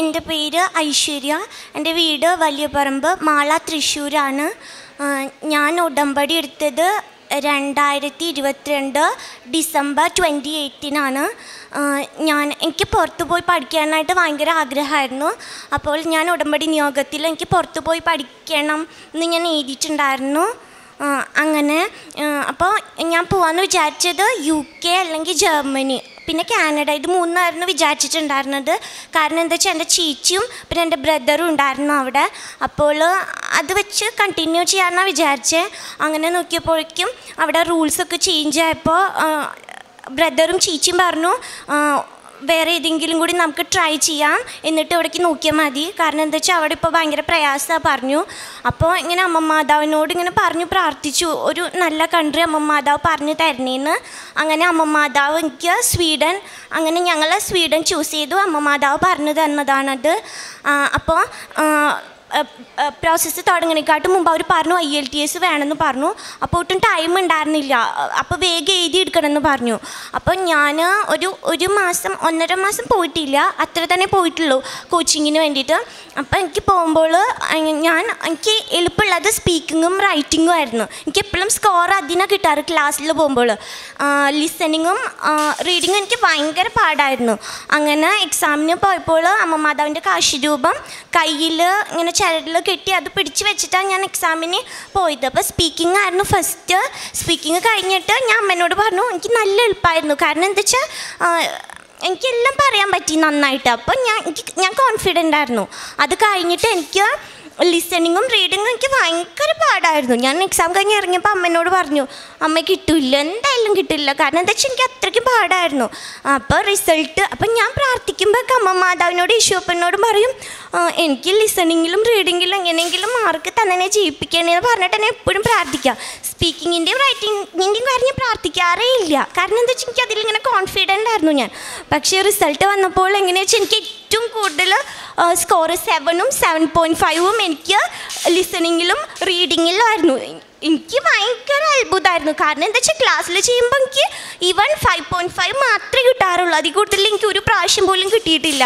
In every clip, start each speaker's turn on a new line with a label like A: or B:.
A: എന്റെ പേര് ഐശ്വര്യ. എന്റെ വീട് വലിയ പറമ്പ് മാള തൃശ്ശൂരാണ്. ഞാൻ ഉടമ്പടി എടുത്തത് രണ്ടായിരത്തി ഇരുപത്തിരണ്ട് ഡിസംബർ ട്വന്റി എയ്റ്റിനാണ്. ഞാൻ എനിക്ക് പുറത്തു പോയി പഠിക്കാനായിട്ട് ഭയങ്കര ആഗ്രഹമായിരുന്നു. അപ്പോൾ ഞാൻ ഉടമ്പടി നിയോഗത്തിൽ എനിക്ക് പുറത്തു പോയി പഠിക്കണം എന്ന് ഞാൻ എഴുതിയിട്ടുണ്ടായിരുന്നു. അങ്ങനെ അപ്പോൾ ഞാൻ പോകാമെന്ന് വിചാരിച്ചത് യു കെ അല്ലെങ്കിൽ ജർമ്മനി പിന്നെ കാനഡ ഇത് മൂന്നായിരുന്നു വിചാരിച്ചിട്ടുണ്ടായിരുന്നത്. കാരണം എന്താ വെച്ചാൽ എന്റെ ചീച്ചിയും പിന്നെ എന്റെ ബ്രദറും ഉണ്ടായിരുന്നു അവിടെ. അപ്പോൾ അത് വെച്ച് കണ്ടിന്യൂ ചെയ്യാമെന്നാണ് വിചാരിച്ചത് അങ്ങനെ നോക്കിയപ്പോഴേക്കും അവിടെ റൂൾസൊക്കെ ചേഞ്ച് ആയപ്പോൾ ബ്രദറും ചീച്ചിയും പറഞ്ഞു വേറെ ഏതെങ്കിലും കൂടി നമുക്ക് ട്രൈ ചെയ്യാം. എന്നിട്ട് ഇവിടേക്ക് നോക്കിയാൽ മതി. കാരണം എന്താ വെച്ചാൽ അവിടെ ഇപ്പോൾ ഭയങ്കര പ്രയാസമാണ് പറഞ്ഞു. അപ്പോൾ ഇങ്ങനെ അമ്മ മാതാവിനോട് ഇങ്ങനെ പറഞ്ഞു പ്രാർത്ഥിച്ചു. ഒരു നല്ല കൺട്രി അമ്മ മാതാവ് പറഞ്ഞു തരണേന്ന്. അങ്ങനെ അമ്മ മാതാവ് എനിക്ക് സ്വീഡൻ അങ്ങനെ ഞങ്ങൾ സ്വീഡൻ ചൂസ് ചെയ്തു. അമ്മ മാതാവ് പറഞ്ഞു തന്നതാണത്. അപ്പോൾ പ്രോസസ്സ് തുടങ്ങണേക്കാട്ടും മുമ്പ് അവർ പറഞ്ഞു ഐ എൽ ടി എസ് വേണമെന്ന് പറഞ്ഞു. അപ്പോൾ ഒട്ടും ടൈം ഉണ്ടായിരുന്നില്ല. അപ്പോൾ വേഗം എഴുതി എടുക്കണമെന്ന് പറഞ്ഞു. അപ്പോൾ ഞാൻ ഒരു ഒരു മാസം ഒന്നര മാസം പോയിട്ടില്ല. അത്ര തന്നെ പോയിട്ടുള്ളൂ കോച്ചിങ്ങിന് വേണ്ടിയിട്ട്. അപ്പോൾ എനിക്ക് പോകുമ്പോൾ ഞാൻ എനിക്ക് എളുപ്പമുള്ളത് സ്പീക്കിങ്ങും റൈറ്റിങ്ങും ആയിരുന്നു. എനിക്ക് എപ്പോഴും സ്കോർ അതിനാണ് കിട്ടാറ് ക്ലാസ്സിൽ പോകുമ്പോൾ. ലിസണിങ്ങും റീഡിങ്ങും എനിക്ക് ഭയങ്കര പാടായിരുന്നു. അങ്ങനെ എക്സാമിന് പോയപ്പോൾ അമ്മ മാതാവിന്റെ കാശിരൂപം കയ്യിൽ ഇങ്ങനെ ചരടിൽ കെട്ടി അത് പിടിച്ച് വെച്ചിട്ടാണ് ഞാൻ എക്സാമിന് പോയത്. അപ്പോൾ സ്പീക്കിംഗ് ആയിരുന്നു ഫസ്റ്റ് സ്പീക്കിംഗ് കഴിഞ്ഞിട്ട് ഞാൻ അമ്മേനോട് പറഞ്ഞു എനിക്ക് നല്ല എളുപ്പമായിരുന്നു കാരണം എന്താ വെച്ചാൽ എനിക്കെല്ലാം പറയാൻ പറ്റി നന്നായിട്ട്. അപ്പോൾ ഞാൻ ഞാൻ കോൺഫിഡന്റ് ആയിരുന്നു. അത് കഴിഞ്ഞിട്ട് എനിക്ക് ലിസണിങ്ങും റീഡിങ്ങും എനിക്ക് ഭയങ്കര പാടായിരുന്നു. ഞാൻ എക്സാം കഴിഞ്ഞ് ഇറങ്ങിയപ്പോൾ അമ്മേനോട് പറഞ്ഞു അമ്മ കിട്ടില്ല എന്തായാലും കിട്ടില്ല. കാരണം എന്താ വെച്ചാൽ എനിക്ക് അത്രയ്ക്കും പാടായിരുന്നു. അപ്പോൾ റിസൾട്ട് അപ്പം ഞാൻ പ്രാർത്ഥിക്കുമ്പോൾ അമ്മ മാതാവിനോട് ഈശോപ്പനോടും പറയും എനിക്ക് ലിസണിങ്ങിലും റീഡിങ്ങിലും എങ്ങനെയെങ്കിലും മാർക്ക് തന്നെ ജയിപ്പിക്കണേന്ന് പറഞ്ഞിട്ട് തന്നെ എപ്പോഴും പ്രാർത്ഥിക്കാം. സ്പീക്കിങ്ങിന്റെയും റൈറ്റിങ്ങിന്റെയും കാര്യം പ്രാർത്ഥിക്കാറേ ഇല്ല. കാരണം എന്താ വെച്ചാൽ എനിക്ക് അതിലിങ്ങനെ കോൺഫിഡന്റ് ആയിരുന്നു ഞാൻ. പക്ഷേ റിസൾട്ട് വന്നപ്പോൾ എങ്ങനെയാ വെച്ചാൽ എനിക്ക് ഏറ്റവും കൂടുതൽ സ്കോർ സെവനും സെവൻ പോയിന്റ് ഫൈവും എനിക്ക് ലിസണിങ്ങിലും റീഡിങ്ങിലും ആയിരുന്നു. എനിക്ക് ഭയങ്കര അത്ഭുതമായിരുന്നു. കാരണം എന്താ വെച്ചാൽ ക്ലാസ്സിൽ ചെയ്യുമ്പോൾ എനിക്ക് ഈവൻ ഫൈവ് പോയിന്റ് ഫൈവ് മാത്രമേ കിട്ടാറുള്ളൂ. അതിൽ കൂടുതൽ എനിക്ക് ഒരു പ്രാവശ്യം പോലും കിട്ടിയിട്ടില്ല.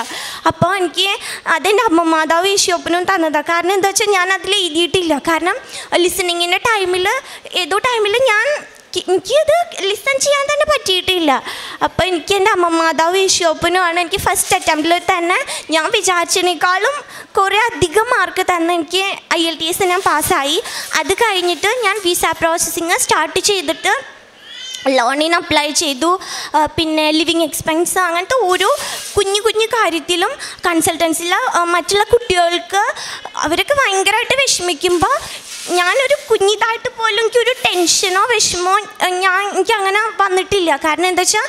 A: അപ്പോൾ എനിക്ക് അതെന്റെ അമ്മ മാതാവ് യേശുപ്പനും തന്നതാണ് കാരണം എന്താ വെച്ചാൽ ഞാൻ അതിൽ എഴുതിയിട്ടില്ല. കാരണം ലിസണിങ്ങിന്റെ ടൈമിൽ ഏതോ ടൈമിൽ ഞാൻ എനിക്ക് എനിക്കത് ലിസൺ ചെയ്യാൻ തന്നെ പറ്റിയിട്ടില്ല. അപ്പോൾ എനിക്ക് എന്റെ അമ്മ മാതാവ് യേശുപ്പനുമാണ് എനിക്ക് ഫസ്റ്റ് അറ്റംപ്റ്റിൽ തന്നെ ഞാൻ വിചാരിച്ചതിനേക്കാളും കുറേ അധികം മാർക്ക് തന്നെ എനിക്ക് ഐ എൽ ടി എസ് ഞാൻ പാസ്സായി അത് കഴിഞ്ഞിട്ട് ഞാൻ വിസ പ്രോസസ്സിങ് സ്റ്റാർട്ട് ചെയ്തിട്ട് ലോണിന് അപ്ലൈ ചെയ്തു. പിന്നെ ലിവിങ് എക്സ്പെൻസ് അങ്ങനത്തെ ഓരോ കുഞ്ഞു കുഞ്ഞു കാര്യത്തിലും കൺസൾട്ടൻസിൽ മറ്റുള്ള കുട്ടികൾക്ക് അവരൊക്കെ ഭയങ്കരമായിട്ട് വിഷമിക്കുമ്പോൾ ഞാനൊരു കുഞ്ഞിതായിട്ട് പോലും എനിക്കൊരു ടെൻഷനോ വിഷമോ ഞാൻ എനിക്ക് അങ്ങനെ വന്നിട്ടില്ല. കാരണം എന്താ വെച്ചാൽ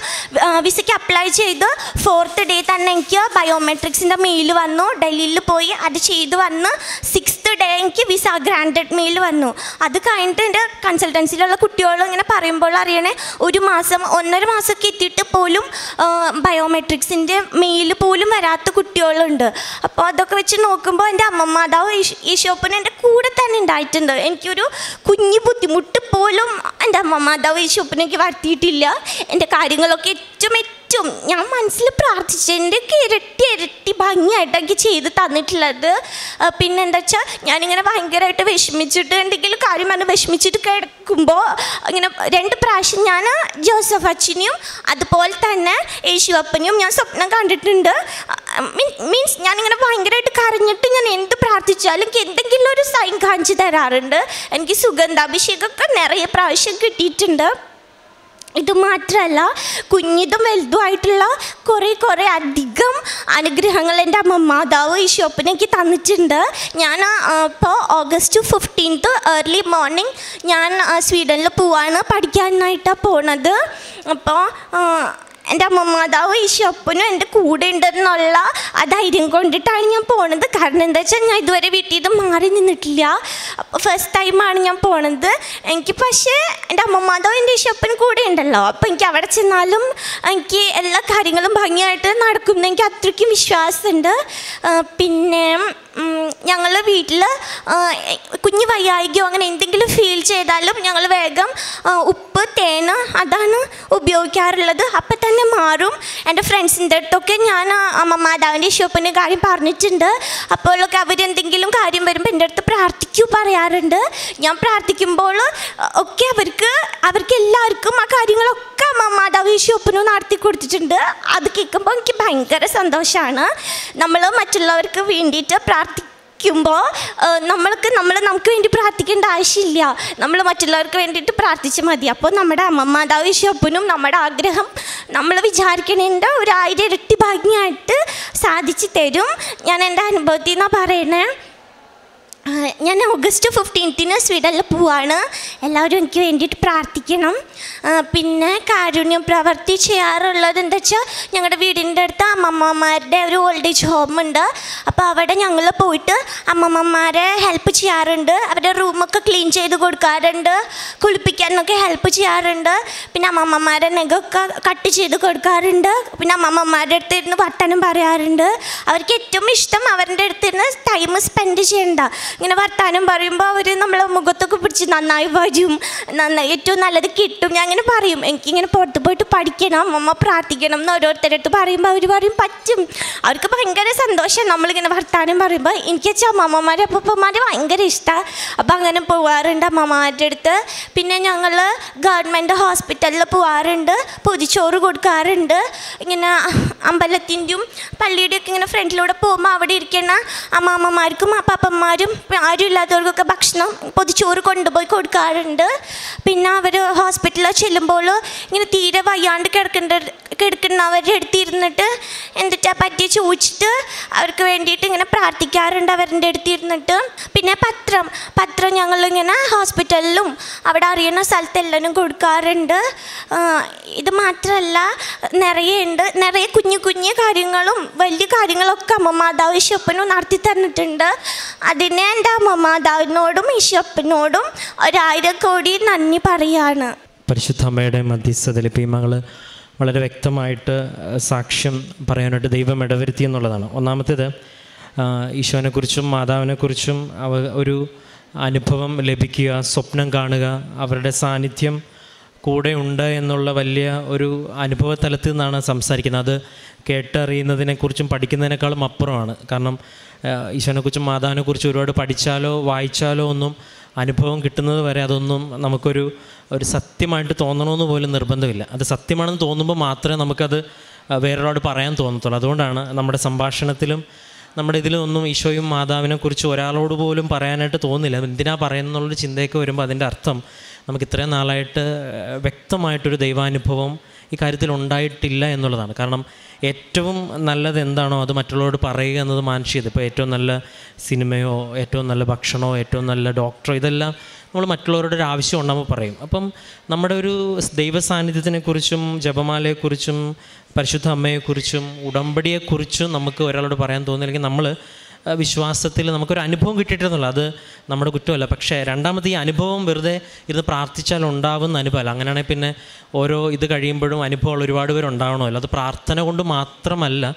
A: വിസയ്ക്ക് അപ്ലൈ ചെയ്ത് ഫോർത്ത് ഡേ തന്നെ എനിക്ക് ബയോമെട്രിക്സിന്റെ മെയിൽ വന്നു. ഡൽഹിയിൽ പോയി അത് ചെയ്ത് വന്ന് സിക്സ്ത് ഡേ എനിക്ക് വിസ ഗ്രാൻഡഡ് മെയിൽ വന്നു. അത് കഴിഞ്ഞിട്ട് എന്റെ കൺസൾട്ടൻസിയിലുള്ള കുട്ടികളും ഇങ്ങനെ പറയുമ്പോൾ അറിയണേ ഒരു മാസം ഒന്നര മാസമൊക്കെ എത്തിയിട്ട് പോലും ബയോമെട്രിക്സിന്റെ മെയിൽ പോലും വരാത്ത കുട്ടികളുണ്ട്. അപ്പോൾ അതൊക്കെ വെച്ച് നോക്കുമ്പോൾ എന്റെ അമ്മമാതാവ് ഈ ഈശ്- എന്റെ കൂടെ തന്നെ ഉണ്ടായിട്ടുണ്ട്. എനിക്കൊരു കുഞ്ഞു ബുദ്ധിമുട്ട് പോലും എന്റെ അമ്മ മാതാവ് ഈശോപ്പനൊക്കെ വരുത്തിയിട്ടില്ല. എന്റെ കാര്യങ്ങളൊക്കെ ഏറ്റവും ഏറ്റവും ഞാൻ മനസ്സിൽ പ്രാർത്ഥിച്ചതിന്റെയൊക്കെ ഇരട്ടി ഇരട്ടി ഭംഗിയായിട്ടൊക്കെ ചെയ്ത് തന്നിട്ടുള്ളത്. പിന്നെ എന്താ വെച്ചാൽ ഞാനിങ്ങനെ ഭയങ്കരമായിട്ട് വിഷമിച്ചിട്ട് എന്തെങ്കിലും കാര്യം പറഞ്ഞ് വിഷമിച്ചിട്ട് കിടക്കുമ്പോൾ ഇങ്ങനെ രണ്ട് പ്രാവശ്യം ഞാൻ ജോസഫ് അച്ഛനെയും അതുപോലെ തന്നെ യേശു അപ്പനെയും ഞാൻ സ്വപ്നം കണ്ടിട്ടുണ്ട്. മീൻസ് ഞാനിങ്ങനെ ഭയങ്കരമായിട്ട് കരഞ്ഞിട്ട് ഞാൻ എന്ത് പ്രാർത്ഥിച്ചാലും എനിക്ക് എന്തെങ്കിലും ഒരു സൈൻ കാണിച്ചു തരാറുണ്ട്. എനിക്ക് സുഗന്ധാഭിഷേകമൊക്കെ നിറയെ പ്രാവശ്യം കിട്ടിയിട്ടുണ്ട്. ഇത് മാത്രമല്ല കുഞ്ഞിതും വലുതുമായിട്ടുള്ള കുറേ കുറേ അധികം അനുഗ്രഹങ്ങൾ എന്റെ അമ്മ മാതാവ് ഈ എനിക്ക് തന്നിട്ടുണ്ട്. ഞാൻ ഇപ്പോൾ ഓഗസ്റ്റ് ഫിഫ്റ്റീൻത്ത് ഏർലി മോർണിംഗ് ഞാൻ സ്വീഡനിൽ പോവാണ് പഠിക്കാനായിട്ടാണ് പോണത്. അപ്പോൾ എന്റെ അമ്മമാതാവ് ഈശോപ്പനും എന്റെ കൂടെ ഉണ്ടെന്നുള്ള ആ ധൈര്യം കൊണ്ടിട്ടാണ് ഞാൻ പോണത്. കാരണം എന്താ വെച്ചാൽ ഞാൻ ഇതുവരെ വീട്ടിൽ നിന്ന് മാറി നിന്നിട്ടില്ല. അപ്പോൾ ഫസ്റ്റ് ടൈമാണ് ഞാൻ പോണത്. എനിക്ക് പക്ഷേ എന്റെ അമ്മമാതാവ് എന്റെ ഈശോപ്പൻ കൂടെ ഉണ്ടല്ലോ. അപ്പോൾ എനിക്ക് അവിടെ ചെന്നാലും എനിക്ക് എല്ലാ കാര്യങ്ങളും ഭംഗിയായിട്ട് നടക്കും എനിക്ക് അത്രയ്ക്കും വിശ്വാസമുണ്ട്. പിന്നെ ഞങ്ങൾ വീട്ടിൽ കുഞ്ഞു വയ്യായികയോ അങ്ങനെ എന്തെങ്കിലും ഫീൽ ചെയ്താലും ഞങ്ങൾ വേഗം ഉപ്പ് തേന് അതാണ് ഉപയോഗിക്കാറുള്ളത്. അപ്പം തന്നെ മാറും. എന്റെ ഫ്രണ്ട്സിന്റെ അടുത്തൊക്കെ ഞാൻ അമ്മമാതാവിന്റെ ഷോപ്പിന്റെ കാര്യം പറഞ്ഞിട്ടുണ്ട്. അപ്പോഴൊക്കെ അവരെന്തെങ്കിലും കാര്യം വരുമ്പോൾ എന്റെ അടുത്ത് പ്രാർത്ഥിക്കൂ പറയാറുണ്ട്. ഞാൻ പ്രാർത്ഥിക്കുമ്പോൾ ഒക്കെ അവർക്ക് അവർക്ക് എല്ലാവർക്കും ആ കാര്യങ്ങളൊക്കെ അമ്മ മാതാവ് ഷോപ്പിന് നടത്തി കൊടുത്തിട്ടുണ്ട്. അത് കേൾക്കുമ്പോൾ എനിക്ക് ഭയങ്കര സന്തോഷമാണ് നമ്മൾ മറ്റുള്ളവർക്ക് വേണ്ടിയിട്ട് പ്രാർത്ഥി ക്കുമ്പോൾ നമ്മൾക്ക് നമ്മൾ നമുക്ക് വേണ്ടി പ്രാർത്ഥിക്കേണ്ട ആവശ്യമില്ല. നമ്മൾ മറ്റുള്ളവർക്ക് വേണ്ടിയിട്ട് പ്രാർത്ഥിച്ചാൽ മതി. അപ്പോൾ നമ്മുടെ അമ്മ മാതാവ് ഷോപ്പിനും നമ്മുടെ ആഗ്രഹം നമ്മൾ വിചാരിക്കണേന്റെ ഒരു ആയിരം ഇരട്ടി ഭാഗ്യമായിട്ട് സാധിച്ചു തരും. ഞാൻ എന്റെ അനുഭവത്തിൽ നിന്നാണ് പറയണേ ഞാൻ ഓഗസ്റ്റ് ഫിഫ്റ്റീൻത്തിന് സ്വീഡനിൽ പോവാണ്. എല്ലാവരും എനിക്ക് വേണ്ടിയിട്ട് പ്രാർത്ഥിക്കണം. പിന്നെ കാരുണ്യം പ്രവർത്തി ചെയ്യാറുള്ളത് എന്താ വെച്ചാൽ ഞങ്ങളുടെ വീടിന്റെ അടുത്ത് അമ്മമ്മമാരുടെ ഒരു ഓൾഡ് ഏജ് ഹോമുണ്ട് അപ്പോൾ അവിടെ ഞങ്ങൾ പോയിട്ട് അമ്മമ്മമാരെ ഹെൽപ്പ് ചെയ്യാറുണ്ട്. അവരുടെ റൂമൊക്കെ ക്ലീൻ ചെയ്ത് കൊടുക്കാറുണ്ട്. കുളിപ്പിക്കാനൊക്കെ ഹെൽപ്പ് ചെയ്യാറുണ്ട്. പിന്നെ അമ്മമ്മമാരെ നെഗൊക്കെ കട്ട് ചെയ്ത് കൊടുക്കാറുണ്ട്. പിന്നെ അമ്മമ്മമാരുടെ അടുത്ത് ഇരുന്ന് പട്ടണം പറയാറുണ്ട്. അവർക്ക് ഏറ്റവും ഇഷ്ടം അവരുടെ അടുത്ത് ഇരുന്ന് ടൈം സ്പെൻഡ് ചെയ്യണ്ട. ഇങ്ങനെ വർത്താനം പറയുമ്പോൾ അവർ നമ്മളെ മുഖത്തൊക്കെ പിടിച്ച് നന്നായി വരും. നന്നായി ഏറ്റവും നല്ലത് കിട്ടും. ഞാൻ അങ്ങനെ പറയും. എനിക്കിങ്ങനെ പുറത്ത് പോയിട്ട് പഠിക്കണം അമ്മ പ്രാർത്ഥിക്കണം എന്ന് ഓരോരുത്തരുടെ അടുത്ത് പറയുമ്പോൾ അവർ പറയും പറ്റും. അവർക്ക് ഭയങ്കര സന്തോഷം. നമ്മളിങ്ങനെ വർത്താനം പറയുമ്പോൾ എനിക്ക് വെച്ചാൽ അമ്മമാരെ അപ്പൂപ്പന്മാരെ ഭയങ്കര ഇഷ്ടമാണ് അപ്പോൾ അങ്ങനെ പോവാറുണ്ട് അമ്മമാരുടെ അടുത്ത്. പിന്നെ ഞങ്ങൾ ഗവൺമെന്റ് ഹോസ്പിറ്റലിൽ പോവാറുണ്ട്. പൊതിച്ചോറ് കൊടുക്കാറുണ്ട്. ഇങ്ങനെ അമ്പലത്തിന്റെയും പള്ളിയുടെയൊക്കെ ഇങ്ങനെ ഫ്രണ്ടിലൂടെ പോകുമ്പോൾ അവിടെ ഇരിക്കുന്ന അമ്മാമ്മമാർക്കും അപ്പാപ്പന്മാരും ആരും ഇല്ലാത്തവർക്കൊക്കെ ഭക്ഷണം പൊതിച്ചോറ് കൊണ്ടുപോയി കൊടുക്കാറുണ്ട്. പിന്നെ അവർ ഹോസ്പിറ്റലിൽ ചെല്ലുമ്പോൾ ഇങ്ങനെ തീരെ വയ്യാണ്ട് കിടക്കേണ്ട കിടക്കുന്നവരുടെ അടുത്തിരുന്നിട്ട് എന്തിട്ടാ പറ്റി ചോദിച്ചിട്ട് അവർക്ക് വേണ്ടിയിട്ട് ഇങ്ങനെ പ്രാർത്ഥിക്കാറുണ്ട് അവരുടെ അടുത്തിരുന്നിട്ട് പിന്നെ പത്രം പത്രം ഞങ്ങളിങ്ങനെ ഹോസ്പിറ്റലിലും അവിടെ അറിയുന്ന സ്ഥലത്തെല്ലാം കൊടുക്കാറുണ്ട്. ഇത് മാത്രമല്ല നിറയെ ഉണ്ട്. നിറയെ കുഞ്ഞു കുഞ്ഞു കാര്യങ്ങളും വലിയ കാര്യങ്ങളൊക്കെ അമ്മ മാതാവ് ശപ്പനും നടത്തി തന്നിട്ടുണ്ട്. അതിന് അമ്മ മാതാവിനോടും ഈശോപ്പനോടും ഒരായിരം കോടി നന്ദി പറയാണ്.
B: പരിശുദ്ധ അമ്മയുടെ മധ്യസ്ഥതയിൽ ഇപ്പോൾ വളരെ വ്യക്തമായിട്ട് സാക്ഷ്യം പറയാനായിട്ട് ദൈവം ഇടവരുത്തി എന്നുള്ളതാണ്. ഒന്നാമത്തേത് ഈശോനെക്കുറിച്ചും മാതാവിനെക്കുറിച്ചും അവ ഒരു അനുഭവം ലഭിക്കുക സ്വപ്നം കാണുക അവരുടെ സാന്നിധ്യം കൂടെ ഉണ്ട് എന്നുള്ള വലിയ ഒരു അനുഭവ തലത്തിൽ നിന്നാണ് സംസാരിക്കുന്നത്. അത് കേട്ടറിയുന്നതിനെക്കുറിച്ചും പഠിക്കുന്നതിനേക്കാളും അപ്പുറമാണ്. കാരണം ഈശോനെക്കുറിച്ചും മാതാവിനെക്കുറിച്ചും ഒരുപാട് പഠിച്ചാലോ വായിച്ചാലോ ഒന്നും അനുഭവം കിട്ടുന്നത് വരെ അതൊന്നും നമുക്കൊരു ഒരു സത്യമായിട്ട് തോന്നണമെന്ന് പോലും നിർബന്ധമില്ല. അത് സത്യമാണെന്ന് തോന്നുമ്പോൾ മാത്രമേ നമുക്കത് വേറൊരാളോട് പറയാൻ തോന്നത്തുള്ളൂ. അതുകൊണ്ടാണ് നമ്മുടെ സംഭാഷണത്തിലും നമ്മുടെ ഇതിലൊന്നും ഈശോയും മാതാവിനെക്കുറിച്ച് ഒരാളോട് പോലും പറയാനായിട്ട് തോന്നില്ല. എന്തിനാ പറയുന്നുള്ളൊരു ചിന്തയൊക്കെ വരുമ്പോൾ അതിന്റെ അർത്ഥം നമുക്ക് ഇത്രയും നാളായിട്ട് വ്യക്തമായിട്ടൊരു ദൈവാനുഭവം ഈ കാര്യത്തിൽ ഉണ്ടായിട്ടില്ല എന്നുള്ളതാണ്. കാരണം ഏറ്റവും നല്ലത് എന്താണോ അത് മറ്റുള്ളവരോട് പറയുക എന്നത് മാനുഷികത ഇപ്പോൾ ഏറ്റവും നല്ല സിനിമയോ ഏറ്റവും നല്ല ഭക്ഷണമോ ഏറ്റവും നല്ല ഡോക്ടറോ ഇതെല്ലാം നമ്മൾ മറ്റുള്ളവരുടെ ഒരു ആവശ്യം ഉണ്ടാകുമ്പോൾ പറയും. അപ്പം നമ്മുടെ ഒരു ദൈവ സാന്നിധ്യത്തിനെക്കുറിച്ചും ജപമാലയെക്കുറിച്ചും പരിശുദ്ധ അമ്മയെക്കുറിച്ചും ഉടമ്പടിയെക്കുറിച്ചും നമുക്ക് ഒരാളോട് പറയാൻ തോന്നില്ലെങ്കിൽ നമ്മൾ വിശ്വാസത്തിൽ നമുക്കൊരു അനുഭവം കിട്ടിയിട്ടെന്നുള്ള അത് നമ്മുടെ കുറ്റമല്ല. പക്ഷേ രണ്ടാമത് ഈ അനുഭവം വെറുതെ ഇരുന്ന് പ്രാർത്ഥിച്ചാൽ ഉണ്ടാവുന്ന അനുഭവമല്ല. അങ്ങനെയാണെങ്കിൽ പിന്നെ ഓരോ ഇത് കഴിയുമ്പോഴും അനുഭവങ്ങൾ ഒരുപാട് പേർ ഉണ്ടാവണമല്ലോ. അത് പ്രാർത്ഥന കൊണ്ട് മാത്രമല്ല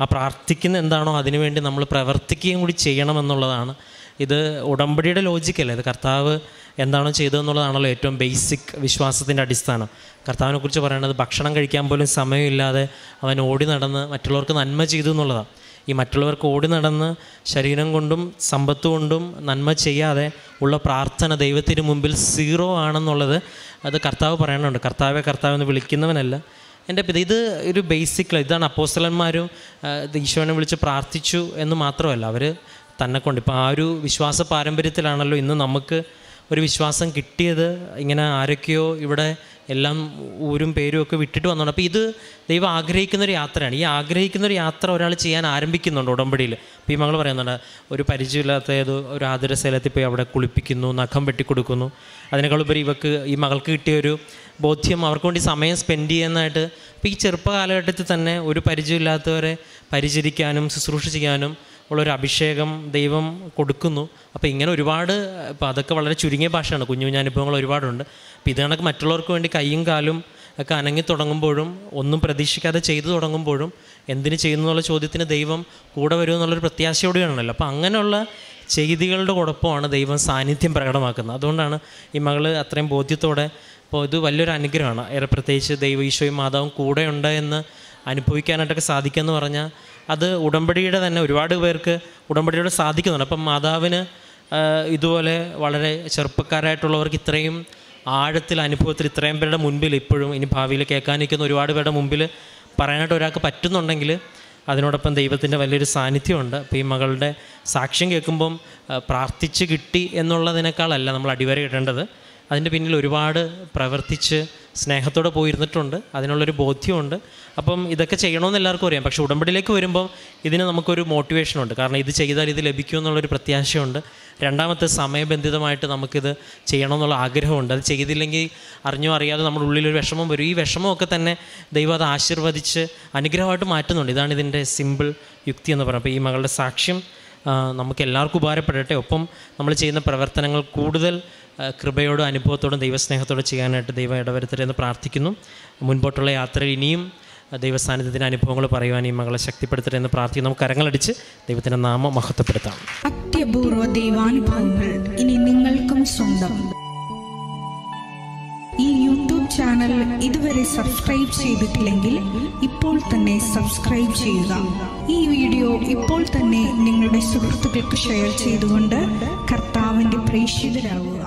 B: ആ പ്രാർത്ഥിക്കുന്ന എന്താണോ അതിനുവേണ്ടി നമ്മൾ പ്രവർത്തിക്കുകയും കൂടി ചെയ്യണമെന്നുള്ളതാണ് ഇത് ഉടമ്പടിയുടെ ലോജിക്കല്ല ഇത് കർത്താവ് എന്താണോ ചെയ്തതെന്നുള്ളതാണല്ലോ ഏറ്റവും ബേസിക് വിശ്വാസത്തിന്റെ അടിസ്ഥാനം. കർത്താവിനെക്കുറിച്ച് പറയുന്നത് ഭക്ഷണം കഴിക്കാൻ പോലും സമയമില്ലാതെ അവൻ ഓടി നടന്ന് മറ്റുള്ളവർക്ക് നന്മ ചെയ്തു എന്നുള്ളതാണ്. ഈ മറ്റുള്ളവർക്ക് ഓടി നടന്ന് ശരീരം കൊണ്ടും സമ്പത്ത് കൊണ്ടും നന്മ ചെയ്യാതെ ഉള്ള പ്രാർത്ഥന ദൈവത്തിന് മുമ്പിൽ സീറോ ആണെന്നുള്ളത് അത് കർത്താവ് പറയാനുണ്ട് കർത്താവെ കർത്താവ് എന്ന് വിളിക്കുന്നവനല്ല. എന്റെ പിത ഇത് ഒരു ബേസിക് ഇതാണ്. അപ്പോസ്റ്റലന്മാരും ഈശോനെ വിളിച്ച് പ്രാർത്ഥിച്ചു എന്ന് മാത്രമല്ല. അവർ തന്നെ കൊണ്ട്. ഇപ്പോൾ ആ ഒരു വിശ്വാസ പാരമ്പര്യത്തിലാണല്ലോ ഇന്ന് നമുക്ക് ഒരു വിശ്വാസം കിട്ടിയത് ഇങ്ങനെ ആരൊക്കെയോ ഇവിടെ എല്ലാം ഊരും പേരും ഒക്കെ വിട്ടിട്ട് വന്നോണ്ട്. അപ്പോൾ ഇത് ദൈവം ആഗ്രഹിക്കുന്ന ഒരു യാത്രയാണ്. ഈ ആഗ്രഹിക്കുന്ന ഒരു യാത്ര ഒരാൾ ചെയ്യാൻ ആരംഭിക്കുന്നുണ്ട് ഉടമ്പടിയിൽ. ഇപ്പോൾ ഈ മകൾ പറയുന്നുണ്ട് ഒരു പരിചയമില്ലാത്ത ഏത് ഒരു ആതുര സ്ഥലത്തിൽ പോയി അവിടെ കുളിപ്പിക്കുന്നു നഖം വെട്ടിക്കൊടുക്കുന്നു. അതിനേക്കാൾ ഉപരി ഇവക്ക് ഈ മകൾക്ക് കിട്ടിയ ഒരു ബോധ്യം അവർക്ക് വേണ്ടി സമയം സ്പെൻഡ് ചെയ്യുന്നതായിട്ട് ഇപ്പോൾ ഈ ചെറുപ്പ കാലഘട്ടത്തിൽ തന്നെ ഒരു പരിചയമില്ലാത്തവരെ പരിചരിക്കാനും ശുശ്രൂഷ ചെയ്യാനും ഉള്ളൊരു അഭിഷേകം ദൈവം കൊടുക്കുന്നു. അപ്പോൾ ഇങ്ങനെ ഒരുപാട് ഇപ്പോൾ അതൊക്കെ വളരെ ചുരുങ്ങിയ ഭാഷയാണ്. കുഞ്ഞു കുഞ്ഞു അനുഭവങ്ങൾ ഒരുപാടുണ്ട്. അപ്പോൾ ഇത് കണക്ക് മറ്റുള്ളവർക്ക് വേണ്ടി കൈയും കാലും ഒക്കെ അനങ്ങി തുടങ്ങുമ്പോഴും ഒന്നും പ്രതീക്ഷിക്കാതെ ചെയ്തു തുടങ്ങുമ്പോഴും എന്തിനു ചെയ്യുന്നു എന്നുള്ള ചോദ്യത്തിന് ദൈവം കൂടെ വരും എന്നുള്ളൊരു പ്രത്യാശയോടെയാണല്ലോ അപ്പോൾ അങ്ങനെയുള്ള ചെയ്തികളുടെ കുഴപ്പമാണ് ദൈവം സാന്നിധ്യം പ്രകടമാക്കുന്നത്. അതുകൊണ്ടാണ് ഈ മകൾ അത്രയും ബോധ്യത്തോടെ അപ്പോൾ ഇത് വലിയൊരു അനുഗ്രഹമാണ്. ഏറെ പ്രത്യേകിച്ച് ദൈവ ഈശോയും മാതാവും കൂടെ ഉണ്ട് എന്ന് അനുഭവിക്കാനായിട്ടൊക്കെ സാധിക്കുമെന്ന് പറഞ്ഞാൽ അത് ഉടമ്പടിയുടെ തന്നെ ഒരുപാട് പേർക്ക് ഉടമ്പടിയോട് സാധിക്കുന്നുണ്ട്. അപ്പം മാതാവിന് ഇതുപോലെ വളരെ ചെറുപ്പക്കാരായിട്ടുള്ളവർക്ക് ഇത്രയും ആഴത്തിൽ അനുഭവത്തിൽ ഇത്രയും പേരുടെ മുൻപിൽ ഇപ്പോഴും ഇനി ഭാവിയിൽ കേൾക്കാനിരിക്കുന്ന ഒരുപാട് പേരുടെ മുമ്പിൽ പറയാനായിട്ട് ഒരാൾക്ക് പറ്റുന്നുണ്ടെങ്കിൽ അതിനോടൊപ്പം ദൈവത്തിന്റെ വലിയൊരു സാന്നിധ്യമുണ്ട്. അപ്പോൾ ഈ മകളുടെ സാക്ഷ്യം കേൾക്കുമ്പം പ്രാർത്ഥിച്ച് കിട്ടി എന്നുള്ളതിനേക്കാളല്ല നമ്മൾ അടിവര ഇടേണ്ടത് അതിന്റെ പിന്നിൽ ഒരുപാട് പ്രവർത്തിച്ച് സ്നേഹത്തോടെ പോയിരുന്നിട്ടുണ്ട്. അതിനുള്ളൊരു ബോധ്യമുണ്ട്. അപ്പം ഇതൊക്കെ ചെയ്യണമെന്ന് എല്ലാവർക്കും അറിയാം. പക്ഷേ ഉടമ്പടിയിലേക്ക് വരുമ്പോൾ ഇതിന് നമുക്കൊരു മോട്ടിവേഷനുണ്ട്. കാരണം ഇത് ചെയ്താൽ ഇത് ലഭിക്കും എന്നുള്ളൊരു പ്രത്യാശയുണ്ട്. രണ്ടാമത്തെ സമയബന്ധിതമായിട്ട് നമുക്കിത് ചെയ്യണമെന്നുള്ള ആഗ്രഹമുണ്ട്. അത് ചെയ്തില്ലെങ്കിൽ അറിഞ്ഞോ അറിയാതെ നമ്മുടെ ഉള്ളിലൊരു വിഷമം വരും. ഈ വിഷമമൊക്കെ തന്നെ ദൈവം അത് ആശീർവദിച്ച് അനുഗ്രഹമായിട്ട് മാറ്റുന്നുണ്ട്. ഇതാണ് ഇതിന്റെ സിമ്പിൾ യുക്തി എന്ന് പറയുന്നത്. അപ്പോൾ ഈ മകളുടെ സാക്ഷ്യം നമുക്ക് എല്ലാവർക്കും ഉപകാരപ്പെടട്ടെ. ഒപ്പം നമ്മൾ ചെയ്യുന്ന പ്രവർത്തനങ്ങൾ കൂടുതൽ കൃപയോടും അനുഭവത്തോടും ദൈവസ്നേഹത്തോടെ ചെയ്യാനായിട്ട് ദൈവം ഇടവരുത്തട്ടെ എന്ന് പ്രാർത്ഥിക്കുന്നു. മുൻപോട്ടുള്ള യാത്രയിൽ ഇനിയും ദൈവസാന്നിധ്യത്തിന്റെ അനുഭവങ്ങൾ പറയുവാൻ ഈ മകളെ ശക്തിപ്പെടുത്തട്ടെ എന്ന് പ്രാർത്ഥിക്കും നമുക്ക് കരങ്ങളടിച്ച് ദൈവത്തിന്റെ നാമം മഹത്വപ്പെടുത്താം.
C: അത്യപൂർവ ദൈവാനുഭവങ്ങൾ ഇനി നിങ്ങൾക്കും സ്വന്തം. ഈ യൂട്യൂബ് ചാനൽ ഇതുവരെ സബ്സ്ക്രൈബ് ചെയ്തിട്ടില്ലെങ്കിൽ ഇപ്പോൾ തന്നെ സബ്സ്ക്രൈബ് ചെയ്യുക. ഈ വീഡിയോ ഇപ്പോൾ തന്നെ നിങ്ങളുടെ സുഹൃത്തുക്കൾക്ക് ഷെയർ ചെയ്തുകൊണ്ട് കർത്താവിന്റെ പ്രേക്ഷിതരാകുക.